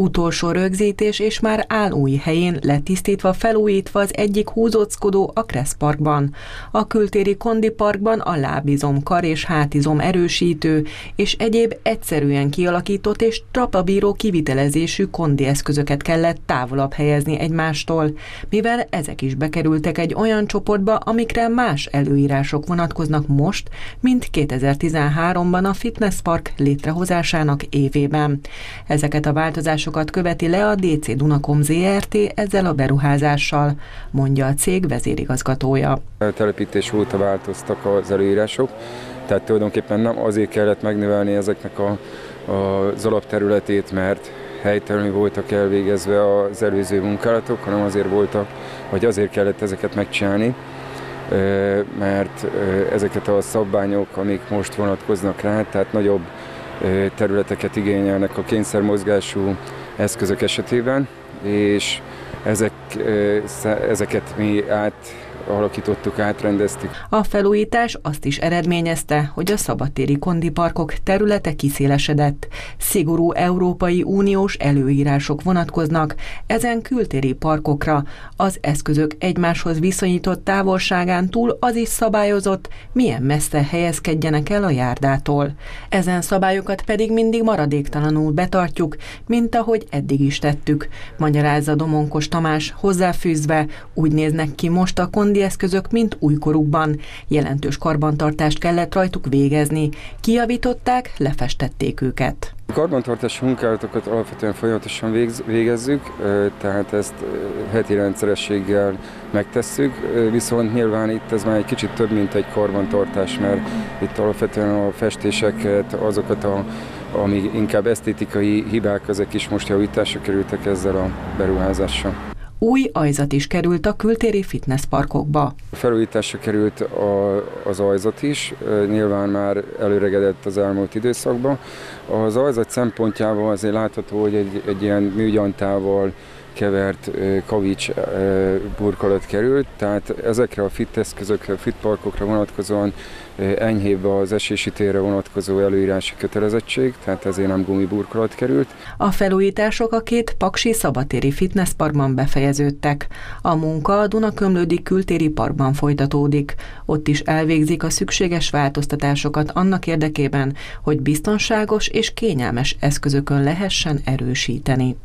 Utolsó rögzítés és már áll új helyén letisztítva, felújítva az egyik húzóckodó a Kressz Parkban. A kültéri Kondi Parkban a lábizom, kar és hátizom erősítő és egyéb egyszerűen kialakított és trapabíró kivitelezésű kondi eszközöket kellett távolabb helyezni egymástól, mivel ezek is bekerültek egy olyan csoportba, amikre más előírások vonatkoznak most, mint 2013-ban a Fitness Park létrehozásának évében. Ezeket a változásokat követi le a DC Dunakom ZRT ezzel a beruházással, mondja a cég vezérigazgatója. A telepítés óta változtak az előírások, tehát tulajdonképpen nem azért kellett megnövelni ezeknek a, az alapterületét, mert helytelenül voltak elvégezve az előző munkálatok, hanem azért voltak, vagy azért kellett ezeket megcsinálni, mert ezeket a szabványok, amik most vonatkoznak rá, tehát nagyobb területeket igényelnek a kényszermozgású eszközök esetében, és ezek, ezeket mi át alakítottuk, átrendeztük. A felújítás azt is eredményezte, hogy a szabadtéri kondiparkok területe kiszélesedett. Szigorú Európai Uniós előírások vonatkoznak ezen kültéri parkokra. Az eszközök egymáshoz viszonyított távolságán túl az is szabályozott, milyen messze helyezkedjenek el a járdától. Ezen szabályokat pedig mindig maradéktalanul betartjuk, mint ahogy eddig is tettük, magyarázza Domonkos Tamás hozzáfűzve, úgy néznek ki most a kondi eszközök, mint újkorukban. Jelentős karbantartást kellett rajtuk végezni. Kijavították, lefestették őket. A karbantartási munkálatokat alapvetően folyamatosan végezzük, tehát ezt heti rendszerességgel megtesszük, viszont nyilván itt ez már egy kicsit több, mint egy karbantartás, mert itt alapvetően a festéseket, azokat a ami inkább esztétikai hibák, ezek is most javításra kerültek ezzel a beruházással. Új ajzat is került a kültéri fitnessparkokba. Felújításra került a, az ajzat is, nyilván már előregedett az elmúlt időszakban. Az ajzat szempontjából azért látható, hogy egy, egy ilyen műgyantával kevert kavics burkolat került, tehát ezekre a fit eszközökre, fit parkokra vonatkozóan enyhébb az esési térre vonatkozó előírási kötelezettség, tehát ezért nem gumiburkolat került. A felújítások a két Paksi szabatéri fitnessparkban befejeződtek. A munka a Dunakömlődi kültéri parkban folytatódik. Ott is elvégzik a szükséges változtatásokat annak érdekében, hogy biztonságos és kényelmes eszközökön lehessen erősíteni.